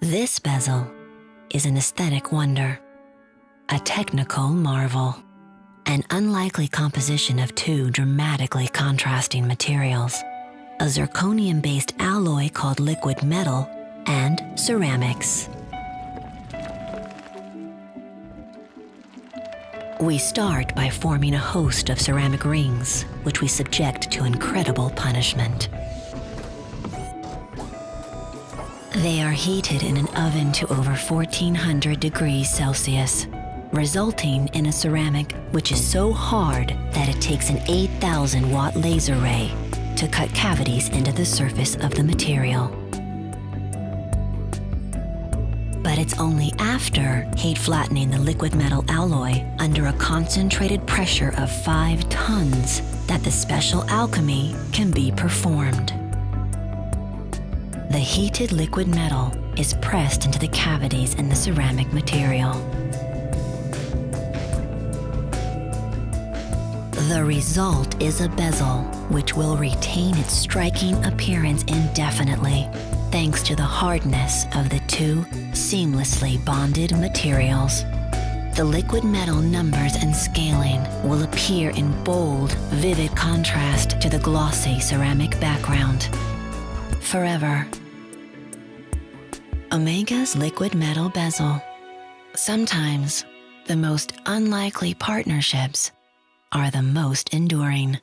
This bezel is an aesthetic wonder, a technical marvel, an unlikely composition of two dramatically contrasting materials a zirconium based alloy called liquid metal and ceramics. We start by forming a host of ceramic rings, which we subject to incredible punishment. They are heated in an oven to over 1400 degrees Celsius, resulting in a ceramic which is so hard that it takes an 8000 watt laser ray to cut cavities into the surface of the material but it's only after heat flattening the liquid metal alloy under a concentrated pressure of 5 tons that the special alchemy can be performed. The heated liquid metal is pressed into the cavities in the ceramic material. The result is a bezel, which will retain its striking appearance indefinitely thanks to the hardness of the two seamlessly bonded materials. The liquid metal numbers and scaling will appear in bold, vivid contrast to the glossy ceramic background. Forever. Omega's liquid metal bezel. Sometimes the most unlikely partnerships are the most enduring.